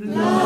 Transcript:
Love.